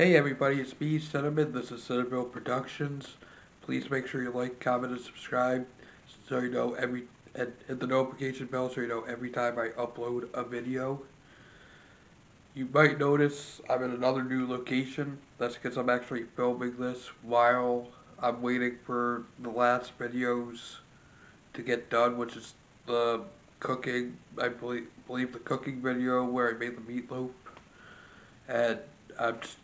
Hey everybody, it's me, Synnamon. This is Synnamon Productions. Please make sure you like, comment, and subscribe so you know every and hit the notification bell so you know every time I upload a video. You might notice I'm in another new location. That's because I'm actually filming this while I'm waiting for the last videos to get done, which is the cooking, I believe, believe the cooking video where I made the meatloaf. And I'm just,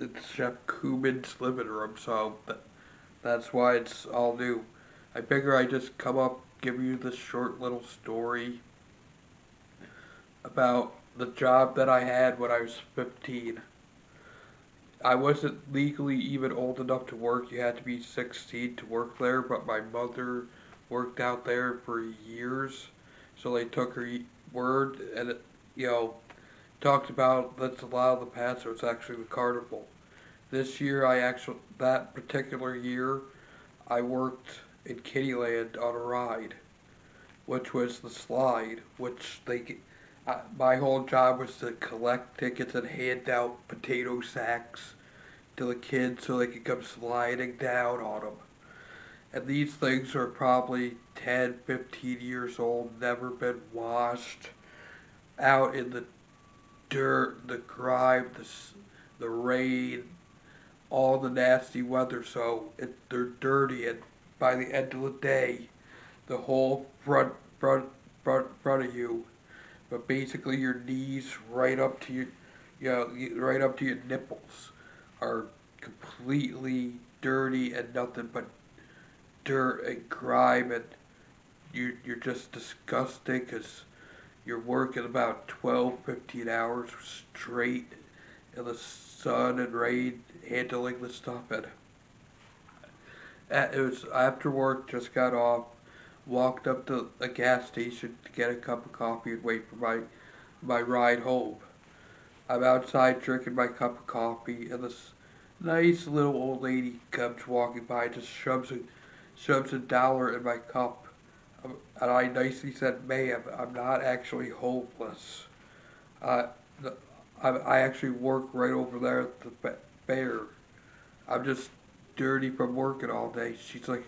it's Chef Cumin's living room, so that, that's why it's all new. I figure I just come up, give you this short little story about the job that I had when I was 15. I wasn't legally even old enough to work. You had to be 16 to work there, but my mother worked out there for years. So they took her word and, you know, talked about let's allow the past, so it's actually the carnival. This year, I actually, that particular year, I worked in Kittyland on a ride, which was the slide, which they uh, my whole job was to collect tickets and hand out potato sacks to the kids so they could come sliding down on them. And these things are probably 10, 15 years old, never been washed, out in the dirt, the grime, the, the rain, all the nasty weather, so it, they're dirty. And by the end of the day, the whole front, front, front, front of you but basically your knees right up to your, you know, right up to your nipples are completely dirty and nothing but dirt and grime and you, you're just disgusting because you're working about 12, 15 hours straight in the sun and rain handling the stuff and uh, it was after work just got off walked up to a gas station to get a cup of coffee and wait for my my ride home. I'm outside drinking my cup of coffee, and this nice little old lady comes walking by, just shoves a shoves a dollar in my cup, and I nicely said, "Ma'am, I'm not actually homeless. Uh, I I actually work right over there at the fair. I'm just dirty from working all day." She's like.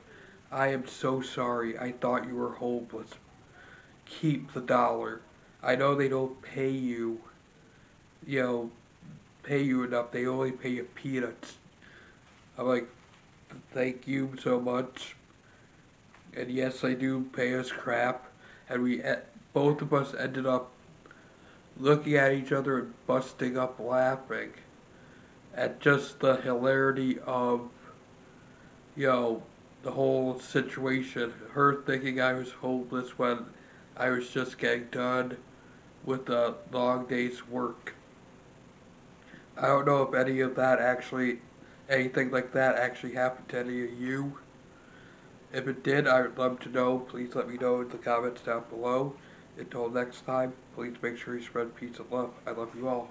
I am so sorry. I thought you were hopeless. Keep the dollar. I know they don't pay you, you know, pay you enough. They only pay you peanuts. I'm like, thank you so much. And yes, they do pay us crap. And we, eh, both of us ended up looking at each other and busting up laughing at just the hilarity of, you know, the whole situation. Her thinking I was hopeless when I was just getting done with a long day's work. I don't know if any of that actually, anything like that actually happened to any of you. If it did, I would love to know. Please let me know in the comments down below. Until next time, please make sure you spread peace and love. I love you all.